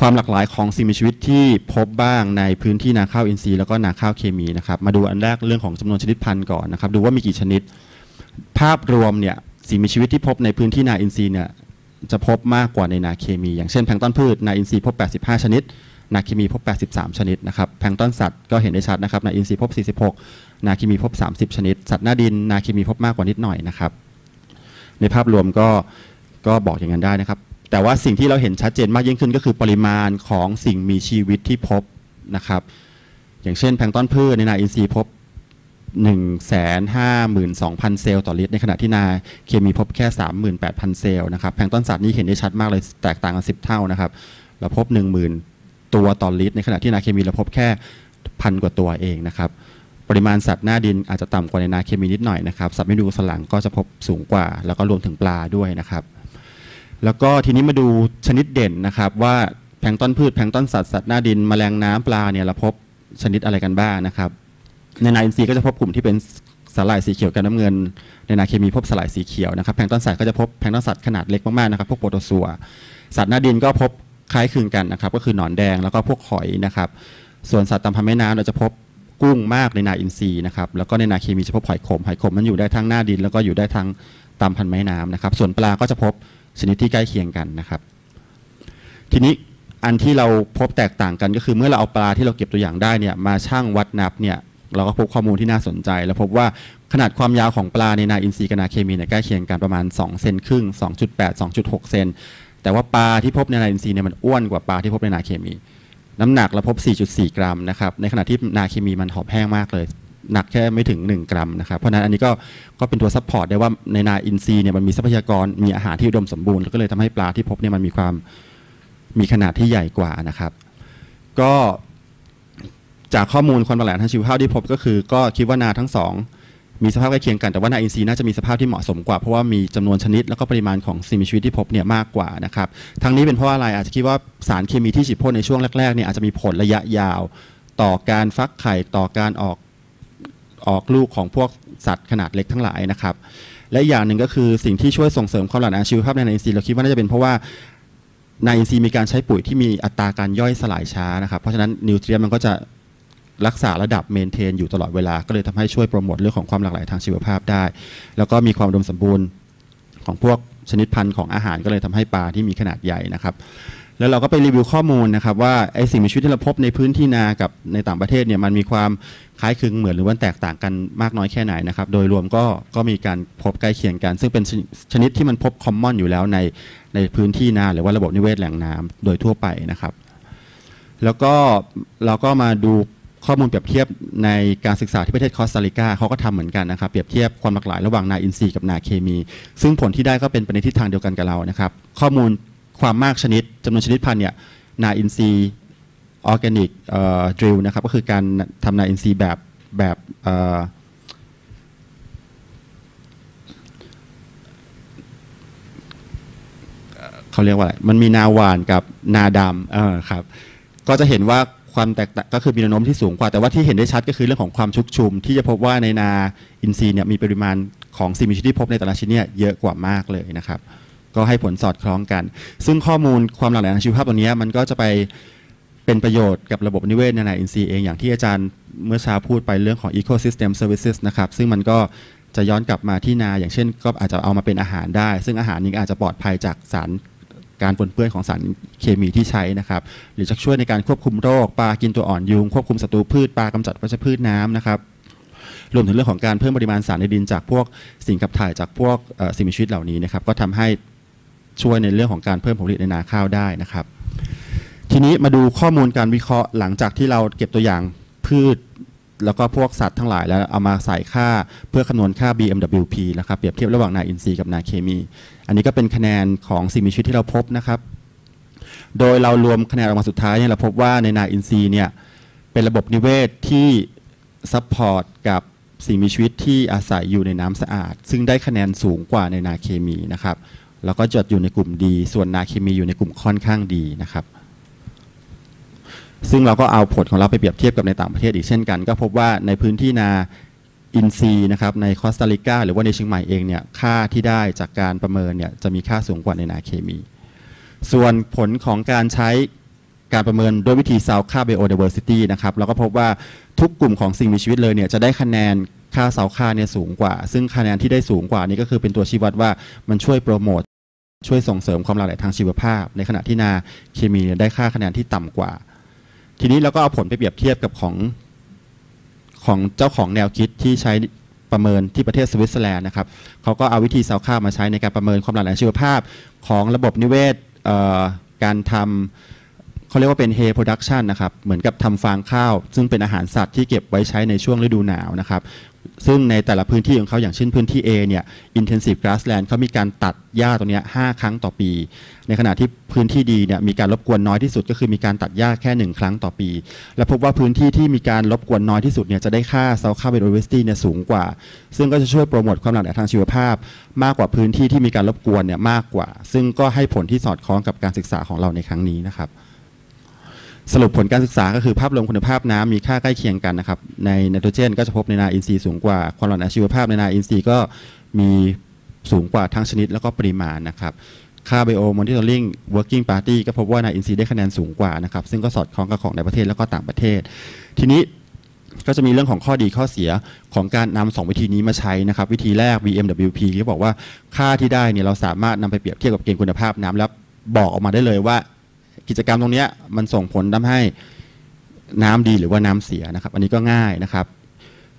ความหลากหลายของสิ่งมีชีวิตที่พบบ้างในพื้นที่นาข้าวอินทรีย์แล้วก็นาข้าวเคมีนะครับ มาดูอันแรกเรื่องของจำนวนชนิดพันธุ์ก่อนนะครับ ดูว่ามีกี่ชนิด ภาพรวมเนี่ยสิ่งมีชีวิตที่พบในพื้นที่นาอินทรีย์เนี่ยจะพบมากกว่าในนาเคมี อย่างเช่นแพลงต้นพืชนาอินทรีย์พบ 85 ชนิด นาเคมีพบ 83 ชนิดนะครับแพลงต้นสัตว์ก็เห็นได้ชัดนะครับนาอินทรีย์พบ 46 นาเคมีพบ 30 ชนิด สัตว์หน้าดิน นาเคมีพบมากกว่านิดหน่อยนะครับ ในภาพรวมก็ก็บอกอย่างนั้นได้นะครับ แต่ว่าสิ่งที่เราเห็นชัดเจนมากยิ่งขึ้นก็คือปริมาณของสิ่งมีชีวิตที่พบนะครับ อย่างเช่นแพลงต้นพืชในนาอินทรีย์พบ 152,000 เซลล์ต่อลิตรในขณะที่นาเคมีพบแค่ 38,000 เซลล์นะครับแพลงต้นสัตว์นี่เห็นได้ชัดมากเลยแตกต่างกัน10 เท่านะครับเราพบ 10,000 ตัวต่อลิตรในขณะที่นาเคมีเราพบแค่พันกว่าตัวเองนะครับ ปริมาณสัตว์หน้าดินอาจจะต่ำกว่าในนาเคมีนิดหน่อยนะครับสัตว์ไม่ดูสลังก็จะพบสูงกว่า แล้วก็รวมถึงปลาด้วยนะครับ แล้วก็ทีนี้มาดูชนิดเด่นนะครับ ว่าแพลงต้นพืชแพลงต้นสัตว์สัตว์หน้าดินแมลงน้ำปลาเนี่ยเราพบชนิดอะไรกันบ้างนะครับ ในนาอินทรีย์ก็จะพบกลุ่มที่เป็นสาหร่ายสีเขียวกับน้ำเงิน ในนาเคมีพบสาหร่ายสีเขียวนะครับแพลงต้นสัตว์ก็จะพบแพลงต้นสัตว์ขนาดเล็กมากๆนะครับพวกโปรโตซัวสัตว์หน้าดินก็พบคล้ายคลึงกันนะครับ ก็คือหนอนแดงแล้วก็พวกหอยนะครับ ส่วนสัตว์ตามพันธุ์แม่น้ำเราจะพบ กุ้งมากในนาอินทรีย์นะครับแล้วก็ในนาเคมีจะพบหอยขมหอยขมมันอยู่ได้ทั้งหน้าดิน แล้วก็อยู่ได้ทั้งตามพันธุ์แม่น้ำนะครับ ส่วนปลาก็จะพบชนิดที่ใกล้เคียงกันนะครับ ทีนี้อันที่เราพบแตกต่างกันก็คือเมื่อเราเอาปลาที่เราเก็บตัวอย่างได้เนี่ยมาชั่งวัดนับเนี่ยเราก็พบข้อมูลที่น่าสนใจ แล้วพบว่าขนาดความยาวของปลาในนาอินทรีย์กับนาเคมีเนี่ยใกล้เคียงกันประมาณ2เซนครึ่ง2.8 2.6 เซนแต่ว่าปลาที่พบในนาอินทรีย์เนี่ยมันอ้วนกว่าปลาที่พบในนาเคมี น้ำหนักเราพบ 4.4 กรัมนะครับ ในขณะที่นาเคมีมันผอมแห้งมากเลย หนักแค่ไม่ถึง 1 กรัมนะครับ เพราะนั้นอันนี้ก็ก็เป็นตัว support ได้ว่าในนาอินทรีย์เนี่ยมันมีทรัพยากรมีอาหารที่อุดมสมบูรณ์แล้วก็เลยทำให้ปลาที่พบเนี่ยมันมีความมีขนาดที่ใหญ่กว่านะครับ ก็จากข้อมูลความหลากหลายทางชีวภาพที่พบก็คือ ก็คิดว่านาทั้งสอง มีสภาพใกล้เคียงกันแต่ว่านาอินทรีย์น่าจะมีสภาพที่เหมาะสมกว่าเพราะว่ามีจำนวนชนิดแล้วก็ปริมาณของสิ่งมีชีวิตที่พบเนี่ยมากกว่านะครับทั้งนี้เป็นเพราะว่าอะไรอาจจะคิดว่าสารเคมีที่ฉีดพ่นในช่วงแรกๆเนี่ยอาจจะมีผลระยะยาว ต่อการฟักไข่ต่อการออกออกลูกของพวกสัตว์ขนาดเล็กทั้งหลายนะครับและอีกอย่างหนึ่งก็คือสิ่งที่ช่วยส่งเสริมความหลากหลายทางชีวภาพในนาอินทรีย์เราคิดว่าน่าจะเป็นเพราะว่านาอินทรีย์มีการใช้ปุ๋ยที่มีอัตราการย่อยสลายช้านะครับเพราะฉะนั้นนิวเทรียนมันก็จะ รักษาระดับเมนเทนอยู่ตลอดเวลา ก็เลยทำให้ช่วยโปรโมทเรื่องของความหลากหลายทางชีวภาพได้ แล้วก็มีความอุดมสมบูรณ์ของพวกชนิดพันธุ์ของอาหารก็เลยทำให้ปลาที่มีขนาดใหญ่นะครับแล้วเราก็ไปรีวิวข้อมูลนะครับว่าไอสิ่งมีชีวิตที่เราพบในพื้นที่นากับในต่างประเทศเนี่ยมันมีความคล้ายคลึงเหมือนหรือว่าแตกต่างกันมากน้อยแค่ไหนนะครับโดยรวมก็ก็มีการพบใกล้เคียงกัน ซึ่งเป็นชนิดที่มันพบคอมมอนอยู่แล้วในในพื้นที่นาหรือว่าระบบนิเวศแหล่งน้ำโดยทั่วไปนะครับ แล้วก็เราก็มาดู ข้อมูลเปรียบเทียบในการศึกษาที่ประเทศคอสตาริกาเขาก็ทำเหมือนกันนะครับเปรียบเทียบความหลากหลายระหว่างนาอินทรีย์กับนาเคมี ซึ่งผลที่ได้ก็เป็นไปในทิศทางเดียวกันกับเรานะครับ ข้อมูลความมากชนิดจำนวนชนิดพันธุ์เนี่ยนาอินทรีย์ organic drill นะครับก็คือการทำนาอินทรีย์แบบแบบเอ่อเขาเรียกว่าอะไรมันมีนาหว่านกับนาดำเออครับก็จะเห็นว่า ความแตกต่างก็คือมีแนวโน้มที่สูงกว่า แต่ว่าที่เห็นได้ชัดก็คือเรื่องของความชุกชุม ที่จะพบว่าในนาอินทรีย์เนี่ยมีปริมาณของสิ่งมีชีวิตที่พบในแต่ละชนิดเนี่ยเยอะกว่ามากเลยนะครับ ก็ให้ผลสอดคล้องกัน ซึ่งข้อมูลความหลากหลายทางชีวภาพตรงนี้มันก็จะไปเป็นประโยชน์กับระบบนิเวศในนาอินทรีย์เองอย่างที่อาจารย์เมื่อเช้าพูดไปเรื่องของ ecosystem services นะครับ ซึ่งมันก็จะย้อนกลับมาที่นาอย่างเช่น ก็อาจจะเอามาเป็นอาหารได้ ซึ่งอาหารนี้อาจจะปลอดภัยจากสาร การปนเปื้อนของสารเคมีที่ใช้นะครับหรือจะช่วยในการควบคุมโรคปลากินตัวอ่อนยุงควบคุมศัตรูพืชปลากำจัดวัชพืชน้ำนะครับรวมถึงเรื่องของการเพิ่มปริมาณสารในดินจากพวกสิ่งขับถ่ายจากพวกสิ่งมีชีวิตเหล่านี้นะครับก็ทำให้ช่วยในเรื่องของการเพิ่มผลผลิตในนาข้าวได้นะครับ ทีนี้มาดูข้อมูลการวิเคราะห์หลังจากที่เราเก็บตัวอย่างพืช แล้วก็พวกสัตว์ทั้งหลายแล้วเอามาใส่ค่าเพื่อคำนวณค่า BMWP นะครับเปรียบเทียบระหว่างนาอินทรีย์กับนาเคมี อันนี้ก็เป็นคะแนนของสิ่งมีชีวิตที่เราพบนะครับ โดยเรารวมคะแนนออกมาสุดท้ายเนี่ยเราพบว่าในนาอินทรีย์เนี่ยเป็นระบบนิเวศที่ support กับสิ่งมีชีวิตที่อาศัยอยู่ในน้ำสะอาด ซึ่งได้คะแนนสูงกว่าในนาเคมีนะครับแล้วก็จัดอยู่ในกลุ่มดี ส่วนนาเคมีอยู่ในกลุ่มค่อนข้างดีนะครับ ซึ่งเราก็เอาผลของเราไปเปรียบเทียบกับในต่างประเทศอีกเช่นกัน ก็พบว่าในพื้นที่นาอินซีนะครับในคอสตาริกาหรือว่าในเชียงใหม่เองเนี่ยค่าที่ได้จากการประเมินเนี่ยจะมีค่าสูงกว่าในนาเคมี ส่วนผลของการใช้การประเมินด้วยวิธีซาวค่า biodiversity นะครับเราก็พบว่าทุกกลุ่มของสิ่งมีชีวิตเลยเนี่ยจะได้คะแนนค่าเสาค่าเนี่ยสูงกว่า ซึ่งคะแนนที่ได้สูงกว่านี้ก็คือเป็นตัวชี้วัดว่ามันช่วยโปรโมทช่วยส่งเสริมความหลากหลายทางชีวภาพ ในขณะที่นาเคมีได้ค่าคะแนนที่ต่ำกว่า ทีนี้เราก็เอาผลไปเปรียบเทียบกับของของเจ้าของแนวคิดที่ใช้ประเมินที่ประเทศสวิตเซอร์แลนด์นะครับเขาก็เอาวิธีเซาข้าวมาใช้ในการประเมินความหลากหลายชีวภาพของระบบนิเวศการทำเขาเรียกว่าเป็น hay production นะครับ เหมือนกับทำฟางข้าว ซึ่งเป็นอาหารสัตว์ที่เก็บไว้ใช้ในช่วงฤดูหนาวนะครับ ซึ่งในแต่ละพื้นที่ของเขาอย่างเช่นพื้นที่ A เนี่ย intensive grassland เขามีการตัดหญ้าตรงนี้5ครั้งต่อปี ในขณะที่พื้นที่ดีเนี่ยมีการรบกวนน้อยที่สุดก็คือมีการตัดหญ้าแค่ 1 ครั้งต่อปี และพบว่าพื้นที่ที่มีการรบกวนน้อยที่สุดเนี่ยจะได้ค่า sulfur biodiversity เนี่ยสูงกว่า ซึ่งก็จะช่วยโปรโมทความหลากหลายทางชีวภาพ มากกว่าพื้นที่ที่มีการรบกวนเนี่ยมากกว่า ซึ่งก็ให้ผลที่สอดคล้องกับการศึกษาของเราในครั้งนี้นะครับ สรุปผลการศึกษาก็คือภาพรวมคุณภาพน้ำมีค่าใกล้เคียงกันนะครับ ในไนโตรเจน ก็จะพบในนาอินทรีย์สูงกว่า ความหลากหลายชีวภาพในนาอินทรีย์ก็มีสูงกว่าทั้งชนิดแล้วก็ปริมาณนะครับค่า Bio Monitoring Working Party ก็พบว่านาอินทรีย์ได้คะแนนสูงกว่านะครับซึ่งก็สอดคล้องกับของในประเทศแล้วก็ต่างประเทศ ทีนี้ก็จะมีเรื่องของข้อดีข้อเสียของการนำสองวิธีนี้มาใช้นะครับ วิธีแรก VMWP ที่บอกว่าค่าที่ได้เนี่ยเราสามารถนำไปเปรียบเทียบกับเกณฑ์คุณภาพน้ำแล้วบอกออกมาได้เลยว่า กิจกรรมตรงนี้มันส่งผลทำให้น้ำดีหรือว่าน้ำเสียนะครับ อันนี้ก็ง่ายนะครับ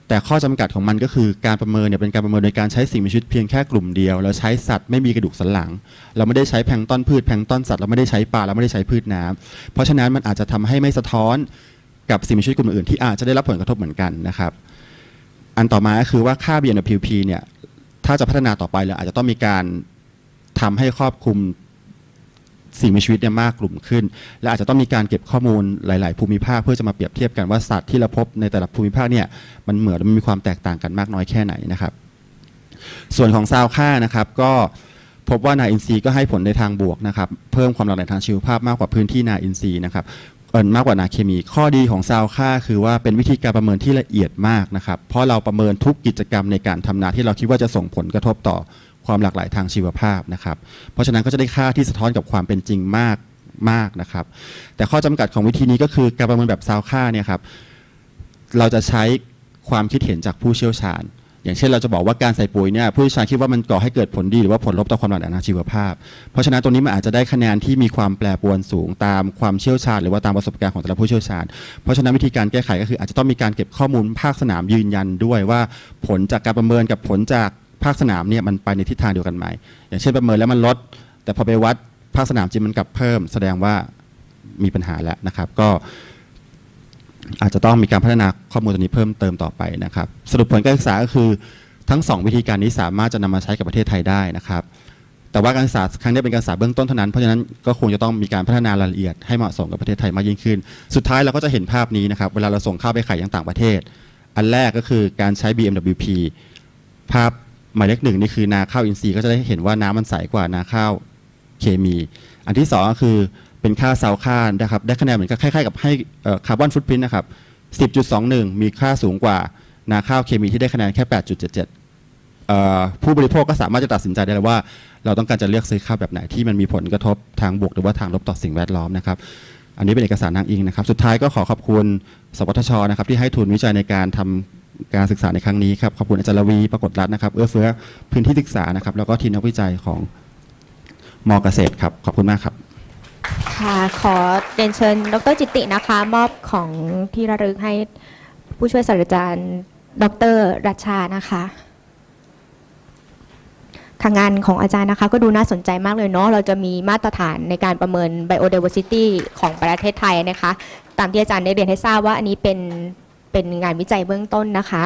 แต่ข้อจำกัดของมันก็คือการประเมินเนี่ยเป็นการประเมินโดยการใช้สิ่งมีชีวิตเพียงแค่กลุ่มเดียว แล้วใช้สัตว์ไม่มีกระดูกสันหลัง เราไม่ได้ใช้แพลงต้นพืชแพลงต้นสัตว์เราไม่ได้ใช้ปลาเราไม่ได้ใช้พืชน้ำเพราะฉะนั้นมันอาจจะทำให้ไม่สะท้อนกับสิ่งมีชีวิตกลุ่มอื่นที่อาจจะได้รับผลกระทบเหมือนกันนะครับ อันต่อมาก็คือว่าค่า BNPP เนี่ยถ้าจะพัฒนาต่อไปเราอาจจะต้องมีการทำให้ครอบคลุม สิ่งมีชีวิตเนี่ยมากกลุ่มขึ้น และอาจจะต้องมีการเก็บข้อมูลหลาย ๆ ภูมิภาคเพื่อจะมาเปรียบเทียบกันว่าสัตว์ที่เราพบในแต่ละภูมิภาคเนี่ยมันเหมือนมันมีความแตกต่างกันมากน้อยแค่ไหนนะครับ ส่วนของซาวค่านะครับก็พบว่านาอินทรีย์ก็ให้ผลในทางบวกนะครับเพิ่มความหลากหลายทางชีวภาพมากกว่าพื้นที่นาอินทรีย์นะครับเออมากกว่านาเคมี ข้อดีของซาวค่าคือว่าเป็นวิธีการประเมินที่ละเอียดมากนะครับ เพราะเราประเมินทุกกิจกรรมในการทำนาที่เราคิดว่าจะส่งผลกระทบต่อ ความหลากหลายทางชีวภาพนะครับ เพราะฉะนั้นก็จะได้ค่าที่สะท้อนกับความเป็นจริงมากมากนะครับ แต่ข้อจำกัดของวิธีนี้ก็คือการประเมินแบบซาวค่าเนี่ยครับเราจะใช้ความคิดเห็นจากผู้เชี่ยวชาญ อย่างเช่นเราจะบอกว่าการใส่ปุ๋ยเนี่ยผู้เชี่ยวชาญคิดว่ามันก่อให้เกิดผลดีหรือว่าผลลบต่อความหลากหลายทางชีวภาพ เพราะฉะนั้นตรงนี้มันอาจจะได้คะแนนที่มีความแปรปรวนสูงตามความเชี่ยวชาญ หรือว่าตามประสบการณ์ของแต่ละผู้เชี่ยวชาญ เพราะฉะนั้นวิธีการแก้ไขก็คืออาจจะต้องมีการเก็บข้อมูลภาคสนามยืนยันด้วยว่า ผลจากการประเมินกับผลจาก ภาคสนามเนี่ยมันไปในทิศทางเดียวกันไหม อย่างเช่นประเมินแล้วมันลด แต่พอไปวัดภาคสนามจริงมันกลับเพิ่ม แสดงว่ามีปัญหาแล้วนะครับ ก็อาจจะต้องมีการพัฒนาข้อมูลตัวนี้เพิ่มเติมต่อไปนะครับ สรุปผลการศึกษาก็คือทั้ง 2 วิธีการนี้สามารถจะนำมาใช้กับประเทศไทยได้นะครับ แต่ว่าการศึกษาครั้งนี้เป็นการศึกษาเบื้องต้นเท่านั้น เพราะฉะนั้นก็คงจะต้องมีการพัฒนารายละเอียดให้เหมาะสมกับประเทศไทยมากยิ่งขึ้น สุดท้ายเราก็จะเห็นภาพนี้นะครับ เวลาเราส่งข้าวไปขายยังต่างประเทศ อันแรกก็คือการใช้ BMWP ภาพ หมายเลขหนึ่งนี่คือนาข้าวอินทรีย์ก็จะได้เห็นว่าน้ำมันใสกว่านาข้าวเคมี อันที่สองก็คือเป็นค่าเซาค่านะครับได้คะแนนเหมือนกับคล้ายๆกับให้คาร์บอนฟุตพิ้นนะครับ10.21 มีค่าสูงกว่านาข้าวเคมีที่ได้คะแนนแค่ 8.77 ผู้บริโภคก็สามารถจะตัดสินใจได้เลยว่า เราต้องการจะเลือกซื้อข้าวแบบไหนที่มันมีผลกระทบทางบวกหรือว่าทางลบต่อสิ่งแวดล้อมนะครับ อันนี้เป็นเอกสารนางอิงนะครับ สุดท้ายก็ขอขอบคุณ สปทชนะครับที่ให้ทุนวิจัยในการทำ การศึกษาในครั้งนี้ครับขอบคุณอาจารย์วีปรากฏรัตน์นะครับเอื้อเฟื้อพื้นที่ศึกษานะครับ แล้วก็ทีมนักวิจัยของมอเกษตรครับ ขอบคุณมากครับค่ะขอเรียนเชิญ ดรจิตตินะคะ มอบของที่ระลึกให้ผู้ช่วยศาสตราจารย์ ดรรัชชานะคะทางงานของอาจารย์นะคะ ก็ดูน่าสนใจมากเลยเนาะเราจะมีมาตรฐานในการประเมิน biodiversity ของประเทศไทยนะคะ ตามที่อาจารย์ได้เรียนให้ทราบว่าอันนี้เป็น เป็นงานวิจัยเบื้องต้นนะคะ